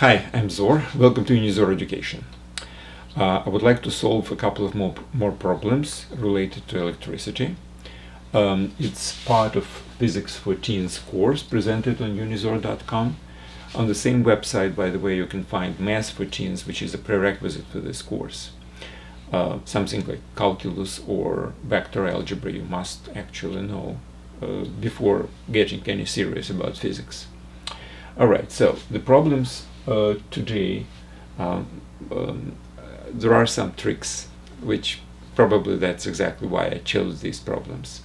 Hi, I'm Zor. Welcome to Unizor Education. Uh, I would like to solve a couple of more, more problems related to electricity. Um, it's part of Physics for Teens course presented on unizor.com. On the same website, by the way, you can find Math for Teens, which is a prerequisite for this course. Uh, something like calculus or vector algebra you must actually know uh, before getting any serious about physics. Alright, so the problems today, um, um, there are some tricks, which probably that's exactly why I chose these problems.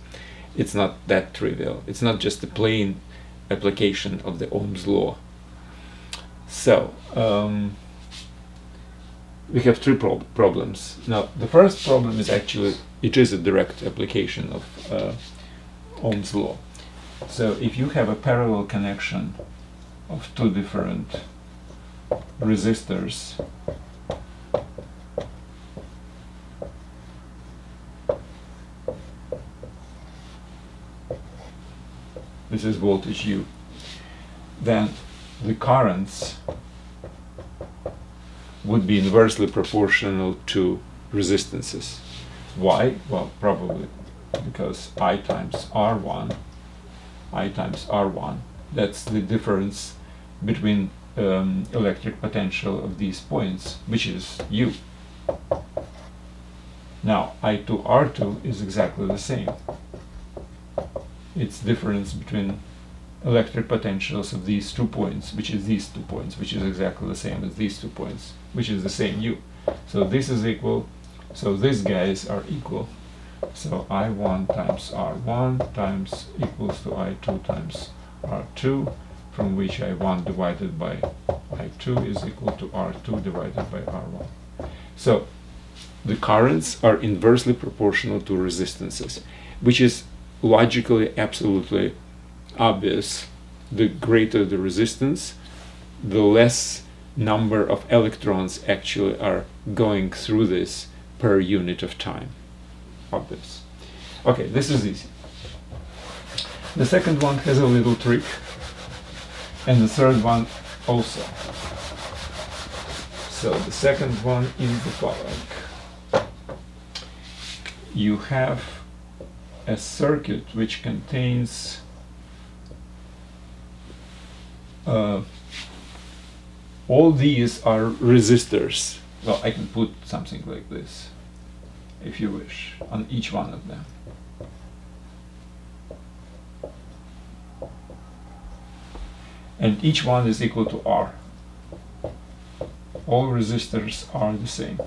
It's not that trivial. It's not just a plain application of the Ohm's law. So, um, we have three prob problems. Now, the first problem is actually, it is a direct application of uh, Ohm's law. So, if you have a parallel connection of two different resistors this is voltage U then the currents would be inversely proportional to resistances. Why? Well, probably because I times R1, I times R1, that's the difference between um, electric potential of these points, which is U. Now, I2 R2 is exactly the same. It's difference between electric potentials of these two points, which is these two points, which is exactly the same as these two points, which is the same U. So this is equal, so these guys are equal. So I1 times R1 times equals to I2 times R2 from which I1 divided by I2 is equal to R2 divided by R1. So the currents are inversely proportional to resistances, which is logically absolutely obvious. The greater the resistance, the less number of electrons actually are going through this per unit of time. Obvious. Okay, this is easy. The second one has a little trick and the third one also. So the second one is the following. You have a circuit which contains uh, all these are resistors. Well, I can put something like this, if you wish, on each one of them. And each one is equal to R. All resistors are the same.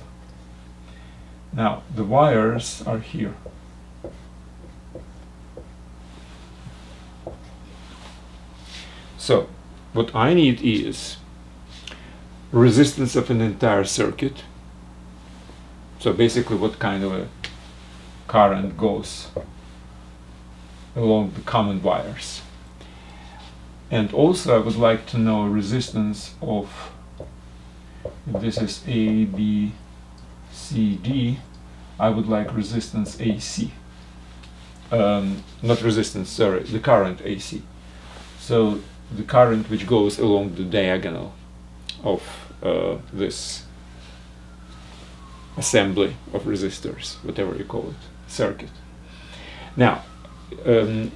Now, the wires are here. So, what I need is resistance of an entire circuit. So basically what kind of a current goes along the common wires. And also I would like to know resistance of, this is A, B, C, D, I would like resistance AC. Um, not resistance, sorry, the current AC. So the current which goes along the diagonal of uh, this assembly of resistors, whatever you call it, circuit. Now, um,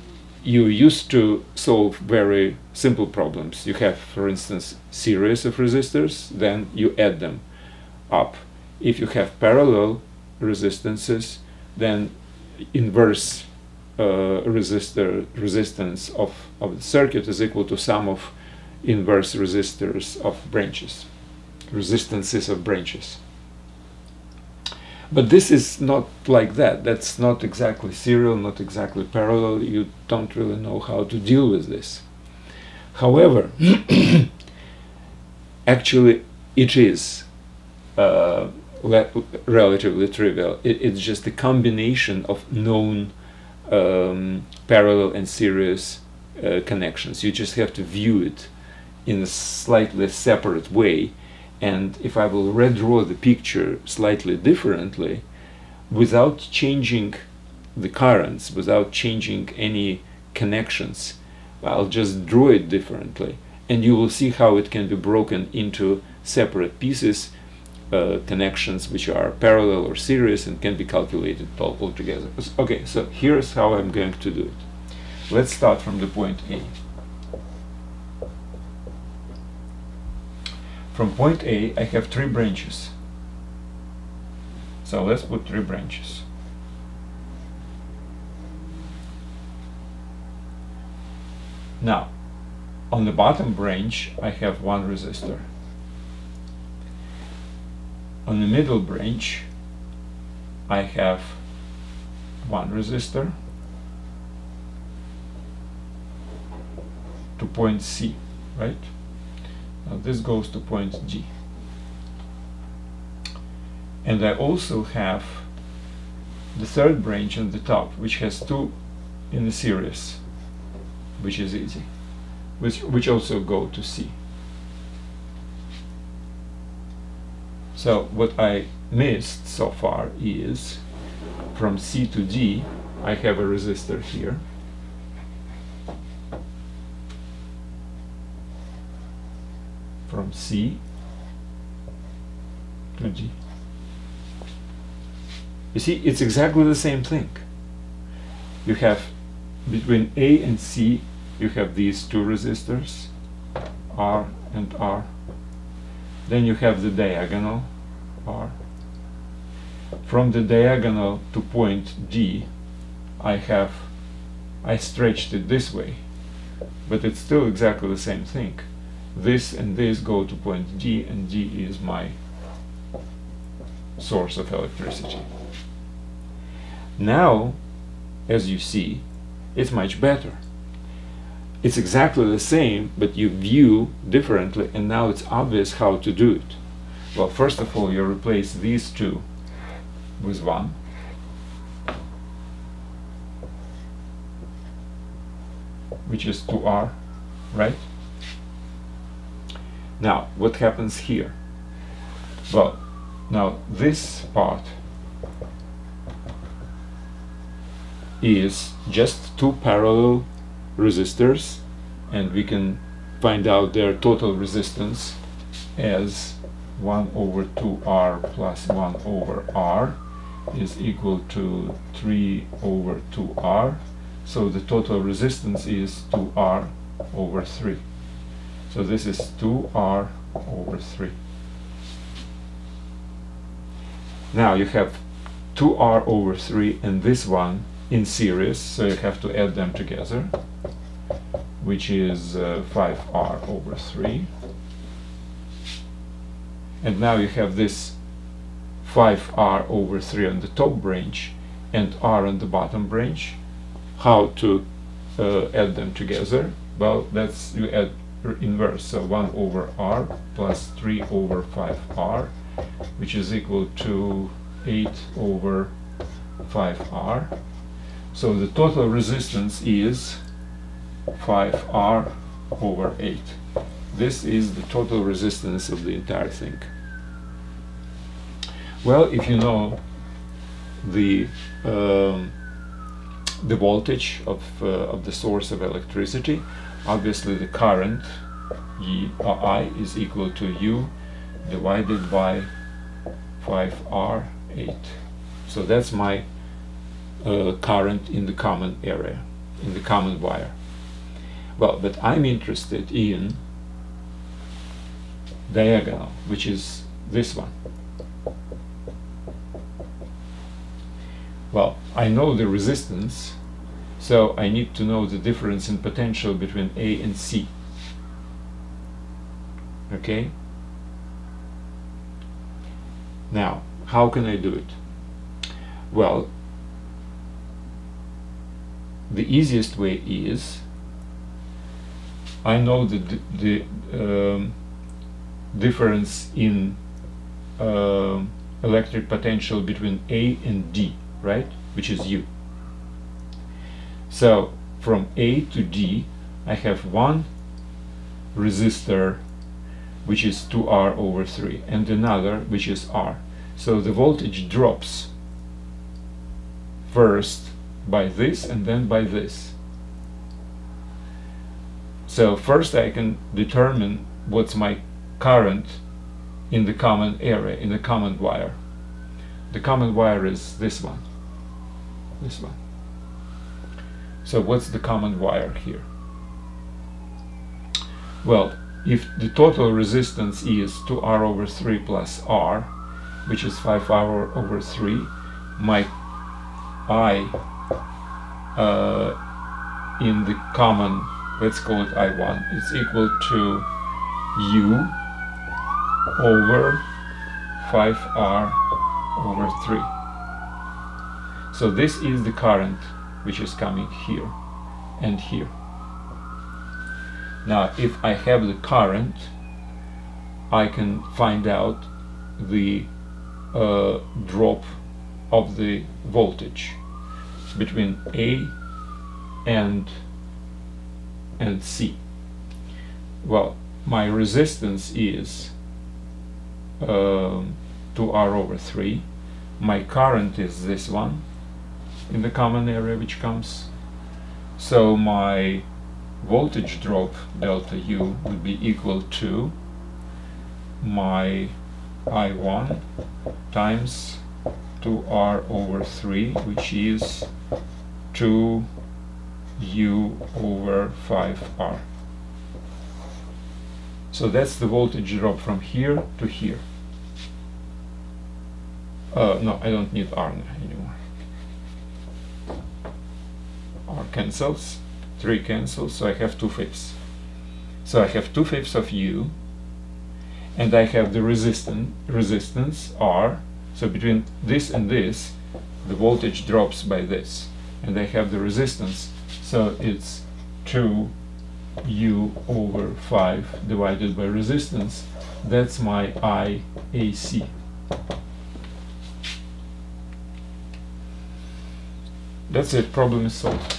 you used to solve very simple problems. You have, for instance, series of resistors, then you add them up. If you have parallel resistances, then inverse uh, resistor resistance of, of the circuit is equal to sum of inverse resistors of branches, resistances of branches. But this is not like that. That's not exactly serial, not exactly parallel. You don't really know how to deal with this. However, actually, it is uh, relatively trivial. It, it's just a combination of known um, parallel and series uh, connections. You just have to view it in a slightly separate way and if I will redraw the picture slightly differently without changing the currents, without changing any connections, I'll just draw it differently and you will see how it can be broken into separate pieces, uh, connections which are parallel or series and can be calculated all, all together. Okay, so here's how I'm going to do it. Let's start from the point A. From point A, I have three branches. So let's put three branches. Now, on the bottom branch, I have one resistor. On the middle branch, I have one resistor to point C, right? This goes to point G. And I also have the third branch on the top, which has two in the series, which is easy which, which also go to C. So what I missed so far is from C to D I have a resistor here from C to G. You see, it's exactly the same thing. You have between A and C you have these two resistors R and R then you have the diagonal R from the diagonal to point D I have I stretched it this way but it's still exactly the same thing this and this go to point D and D is my source of electricity now as you see it's much better it's exactly the same, but you view differently, and now it's obvious how to do it. Well, first of all, you replace these two with one. which is 2r, right? Now, what happens here? Well, now this part is just two parallel resistors and we can find out their total resistance as 1 over 2r plus 1 over r is equal to 3 over 2r so the total resistance is 2r over 3 so this is 2r over 3 now you have 2r over 3 and this one in series so you have to add them together which is uh, 5r over 3. And now you have this 5r over 3 on the top branch and r on the bottom branch. How to uh, add them together? Well, that's you add inverse, so 1 over r plus 3 over 5r, which is equal to 8 over 5r. So the total resistance is 5R over 8. This is the total resistance of the entire thing. Well, if you know the um, the voltage of, uh, of the source of electricity, obviously the current I is equal to U divided by 5R8. So that's my uh, current in the common area, in the common wire. Well, but I'm interested in diagonal, which is this one. Well, I know the resistance, so I need to know the difference in potential between A and C. Okay? Now, how can I do it? Well, the easiest way is I know the, the um, difference in uh, electric potential between A and D, right? Which is U. So from A to D, I have one resistor which is 2R over 3 and another which is R. So the voltage drops first by this and then by this. So first I can determine what's my current in the common area, in the common wire. The common wire is this one. This one. So what's the common wire here? Well, if the total resistance is 2R over 3 plus R, which is 5R over 3, my I uh, in the common, let's call it I1, is equal to U over 5R over 3. So this is the current which is coming here and here. Now if I have the current I can find out the uh, drop of the voltage between A and and C. Well, my resistance is um, 2R over 3. My current is this one in the common area which comes. So my voltage drop delta U would be equal to my I1 times 2R over 3 which is 2U over 5R. So that's the voltage drop from here to here. Uh, no, I don't need R anymore. R cancels, 3 cancels, so I have 2 fifths. So I have 2 fifths of U, and I have the resistance, resistance R, so between this and this, the voltage drops by this, and I have the resistance, so it's 2 U over 5 divided by resistance, that's my IAC. That's it, problem is solved.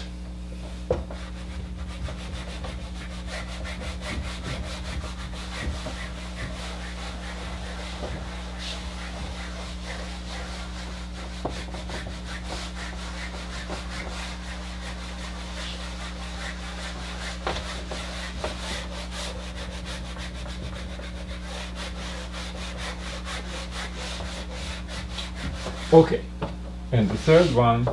Okay, and the third one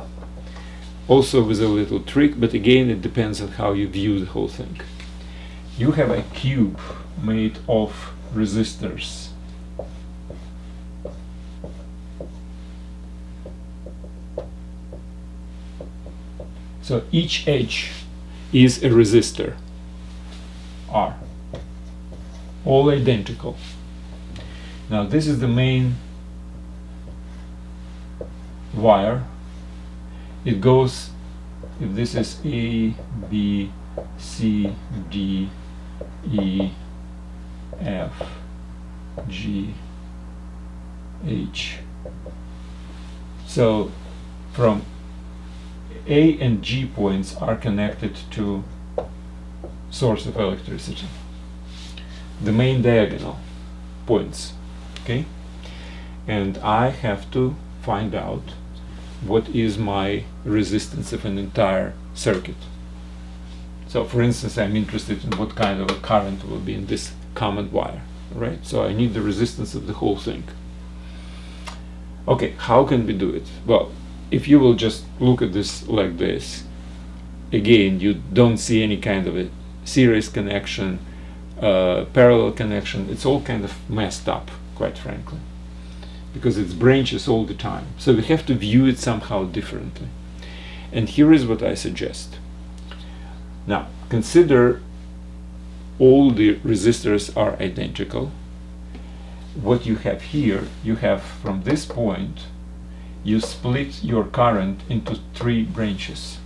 also with a little trick, but again it depends on how you view the whole thing. You have a cube made of resistors. So each edge is a resistor R, all identical. Now this is the main wire it goes if this is A, B, C, D, E, F, G, H. So from A and G points are connected to source of electricity. The main diagonal points, okay? And I have to find out what is my resistance of an entire circuit. So for instance, I'm interested in what kind of a current will be in this common wire, right? So I need the resistance of the whole thing. Okay, how can we do it? Well, if you will just look at this like this, again, you don't see any kind of a series connection, uh, parallel connection. It's all kind of messed up, quite frankly because it's branches all the time. So we have to view it somehow differently. And here is what I suggest. Now, consider all the resistors are identical. What you have here, you have from this point, you split your current into three branches.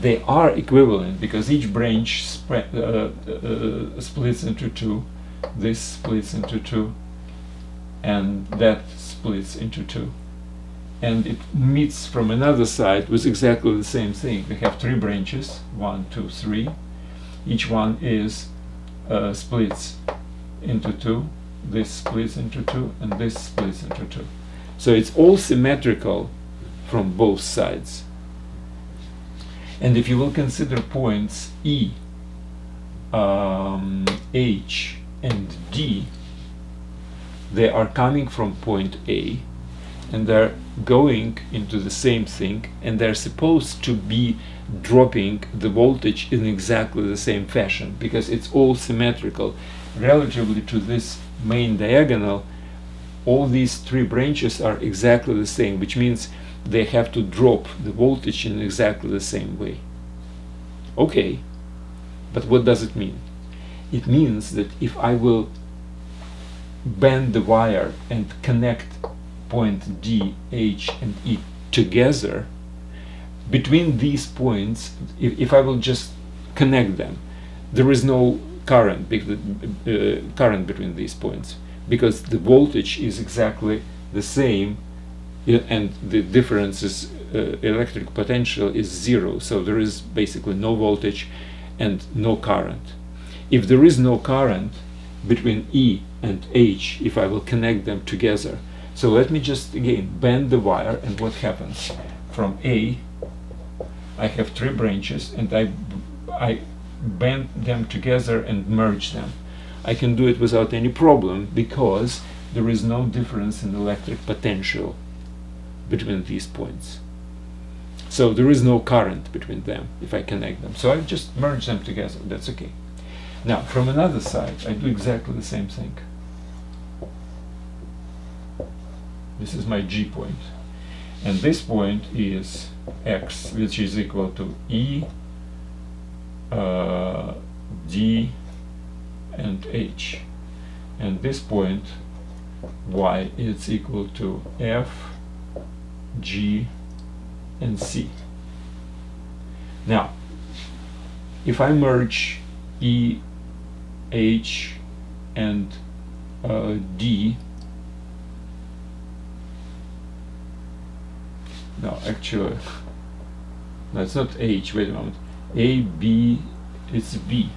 They are equivalent because each branch uh, uh, splits into two, this splits into two, and that splits into two. And it meets from another side with exactly the same thing. We have three branches, one, two, three. Each one is uh, splits into two. This splits into two, and this splits into two. So it's all symmetrical from both sides. And if you will consider points E um, H and D, they are coming from point A and they're going into the same thing and they're supposed to be dropping the voltage in exactly the same fashion because it's all symmetrical. Relatively to this main diagonal all these three branches are exactly the same which means they have to drop the voltage in exactly the same way. Okay but what does it mean? It means that if I will bend the wire and connect point D, H and E together, between these points, if, if I will just connect them, there is no current, uh, current between these points because the voltage is exactly the same and the difference is uh, electric potential is zero. So there is basically no voltage and no current. If there is no current between E and H if I will connect them together. So let me just again bend the wire and what happens? From A I have three branches and I I bend them together and merge them. I can do it without any problem because there is no difference in electric potential between these points. So there is no current between them if I connect them. So I just merge them together. That's okay now from another side I do exactly the same thing. This is my G point. And this point is X which is equal to E uh, D and H. And this point Y is equal to F G and C. Now if I merge E H and uh, D. No actually it's not H wait a moment. A B it's B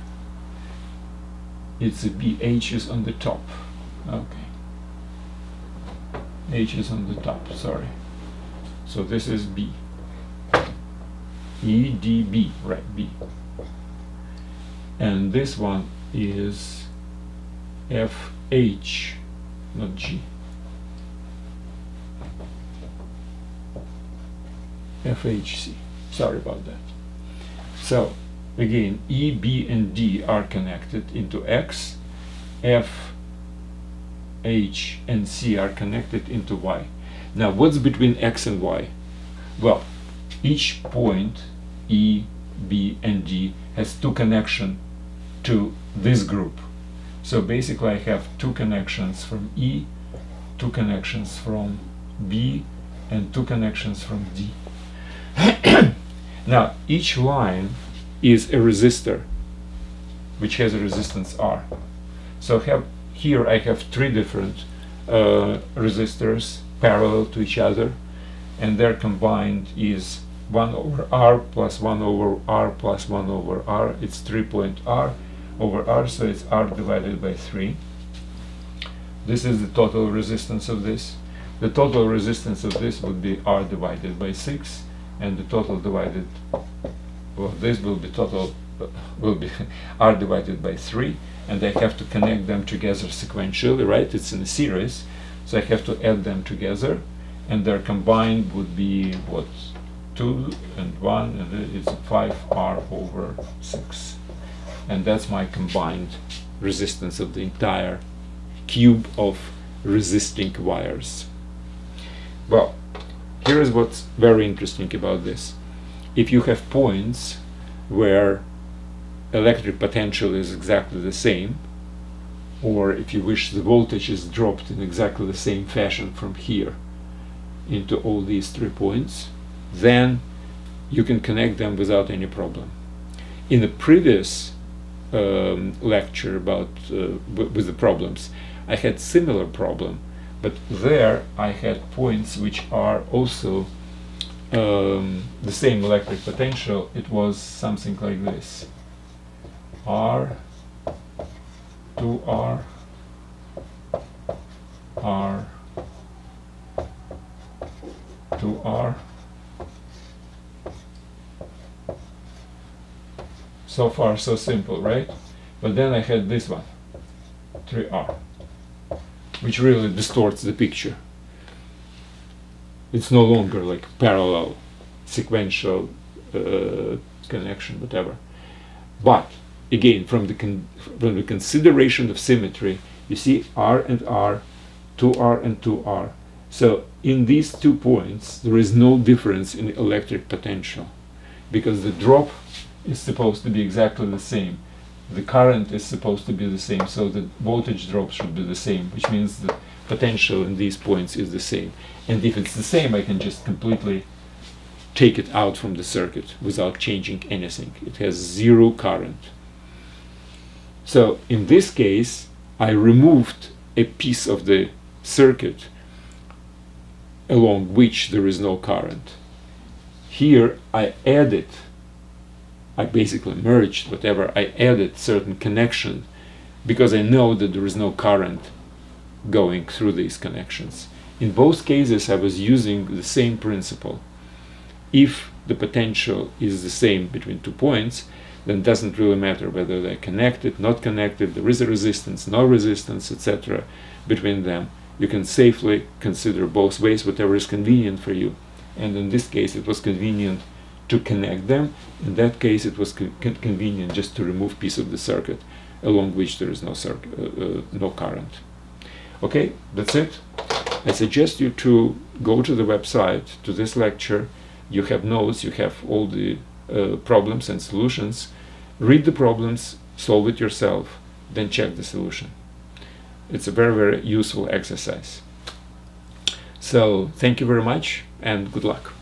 it's B, H is on the top. Okay. H is on the top sorry. So this is B. E D B right B. And this one is FH not G FHC. Sorry about that. So again, E, B, and D are connected into X, F, H, and C are connected into Y. Now, what's between X and Y? Well, each point, E, B, and D, has two connections to this group. So basically, I have two connections from E, two connections from B, and two connections from D. now, each line is a resistor which has a resistance R. So have here I have three different uh, resistors parallel to each other and their combined is 1 over R plus 1 over R plus 1 over R. It's 3 point R over R, so it's R divided by 3. This is the total resistance of this. The total resistance of this would be R divided by 6 and the total divided well this will be total will be r divided by 3 and I have to connect them together sequentially right it's in a series so I have to add them together and their combined would be what 2 and 1 and it's 5r over 6 and that's my combined resistance of the entire cube of resisting wires well here is what's very interesting about this. If you have points where electric potential is exactly the same, or if you wish the voltage is dropped in exactly the same fashion from here into all these three points, then you can connect them without any problem. In the previous um, lecture about uh, with the problems, I had similar problem but there I had points which are also um, the same electric potential. It was something like this. R 2R R 2R so far so simple right? But then I had this one 3r which really distorts the picture. It's no longer like parallel sequential uh, connection whatever. But again from the from the consideration of symmetry you see r and r 2r and 2r so in these two points there is no difference in electric potential because the drop is supposed to be exactly the same. The current is supposed to be the same so the voltage drop should be the same which means the potential in these points is the same. And if it's the same I can just completely take it out from the circuit without changing anything. It has zero current. So in this case I removed a piece of the circuit along which there is no current. Here I added I basically merged whatever I added certain connection because I know that there is no current going through these connections. In both cases I was using the same principle. If the potential is the same between two points, then it doesn't really matter whether they're connected, not connected, there is a resistance, no resistance, etc. between them. You can safely consider both ways, whatever is convenient for you. And in this case it was convenient to connect them. In that case, it was con convenient just to remove piece of the circuit along which there is no, uh, uh, no current. Okay, that's it. I suggest you to go to the website, to this lecture. You have notes, you have all the uh, problems and solutions. Read the problems, solve it yourself, then check the solution. It's a very, very useful exercise. So, thank you very much and good luck.